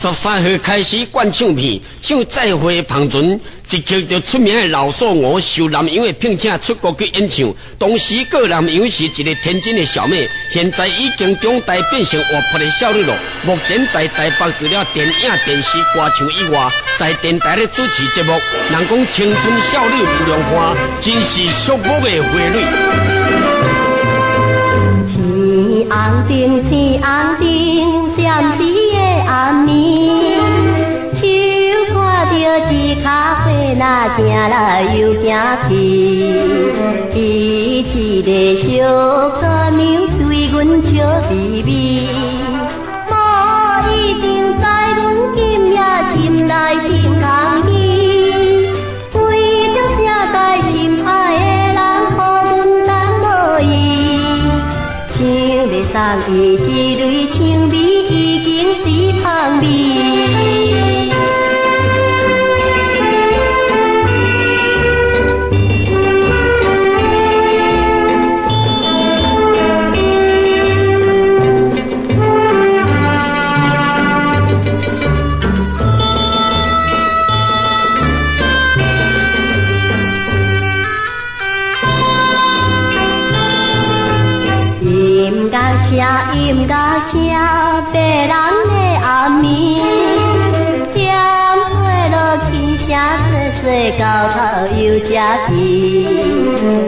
十三岁开始灌唱片，唱《再会旁船》，一曲就出名的老索我受南洋的聘请出国去演唱。当时过南洋是一个天真的小妹，现在已经长大变成活泼的少女了。目前在台北除了电影、电视、歌唱以外，在电台咧主持节目。人讲青春少女不良花，真是寂寞的花蕊。青红灯，青红灯，闪烁一脚花，那行来又行去，伊一个小姑娘对阮笑眯眯，无一定知阮今夜心内真空虚，为着啥该心爱的人，予阮等无伊，想要送伊一蕊香蜜，已经是香味蜜。音乐声，音乐声，别人的暗暝，点花落轻声细细，到头又吃去。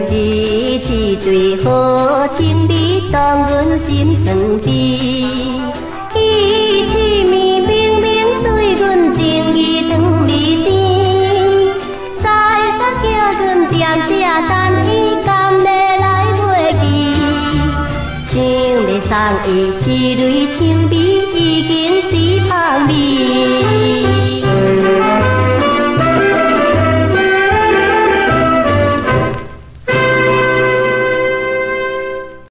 伊一对好情侣，当阮心酸悲。伊一面明明对阮情意长未甜，再三叫袂记？想要送伊一蕊青碧，已经